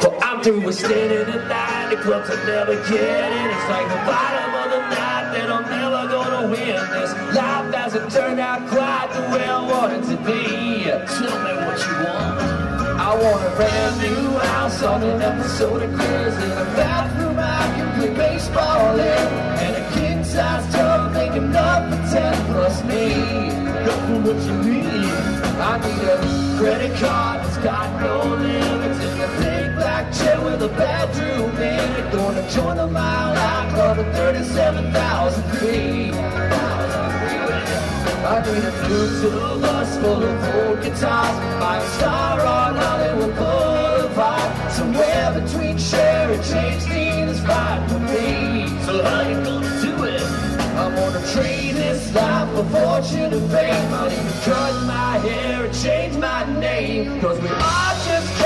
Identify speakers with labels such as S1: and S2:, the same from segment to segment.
S1: For I'm through with standing at night, the clubs I never get in. It's like the bottom of the night that I'm never gonna win this. Life hasn't turned out quite the way I want it to be. Tell me what you want. I want a brand new house on an episode of in a bathroom I can play baseball in, and a king size tub big enough for ten plus me. Look for what you need. I need a credit card that's got no limits, black chair with a bedroom in it. Gonna join the Mile High Club at thirty-seven thousand feet. I need a new tour bus full of old guitars By a star on Hollywood Boulevard Somewhere between Cher and James Dean is fine for me So how you gonna do it? I'm gonna trade this life for fortune and fame I'll even cut my hair and change my name Cause we are just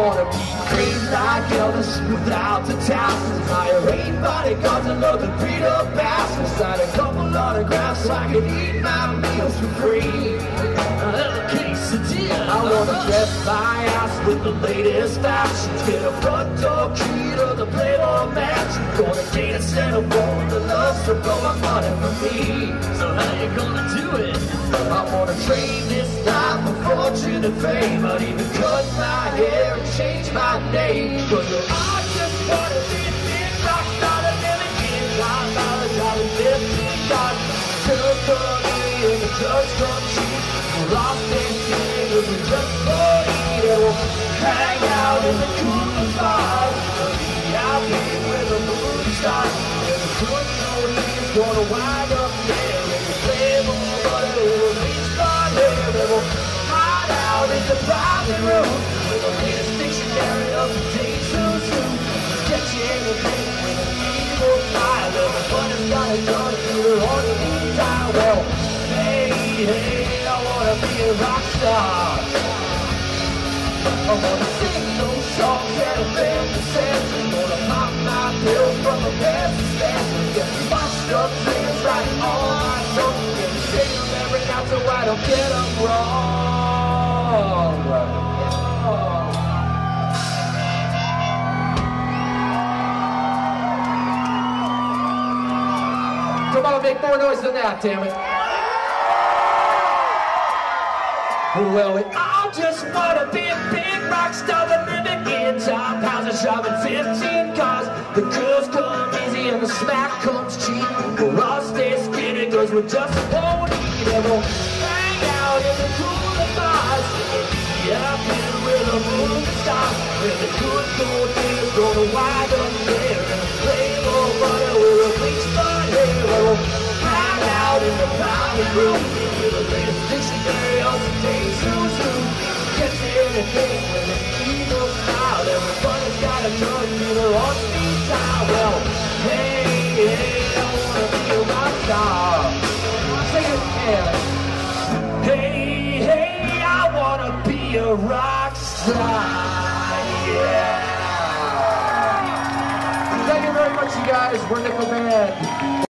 S1: wanna be crazy like Elvis without the tassels. Hire eight bodyguards and load the beat up bastards. Sign a couple autographs so I can eat my meals for free. A little quesadilla. I wanna uh-huh. dress my ass with the latest fashions. Get a front door key to the Playboy mansion. Gonna date a Santa woman that loves to blow my money for me. So how you gonna do it? I wanna trade this life fortune and fame. I'd even cut my hair and change my name. Cause I just wanna be a big rock star that never gives out dollars of fifteen dollars. Still come in and the judge come cheap. We're lost in cause we just. We'll hang out in the coolest bars. Be out here with the movie stars. And the is gonna wind up the private room. With the latest dictionary of the day too soon. Get you anything with an evil smile. Everybody's got a gun either on the die. Well, hey, hey, I wanna be a rock star. I wanna sing those songs that a band says. Gonna pop my pills from a best stand. Get washed up things right on my songs. And sing them every night so I don't get them wrong. Oh, come on, make more noise than that, damn it. Well, we all just wanna be a big rock star that living in top houses, driving 15 cars. The girls come easy and the smack comes cheap. We'll all stay skinny cause we're just won't eat we'll hang out in the bars. Here with the movie stars. And the good gold thing's gonna wind up there. And play more money with a bleach blonde hair. And hang out in the private room. With the latest dictionary of the day too soon. Get you anything with an evil smile. Everybody's got a gun either on speed dial. Well, rock star. Yeah. Thank you very much, you guys. We're Nickelband.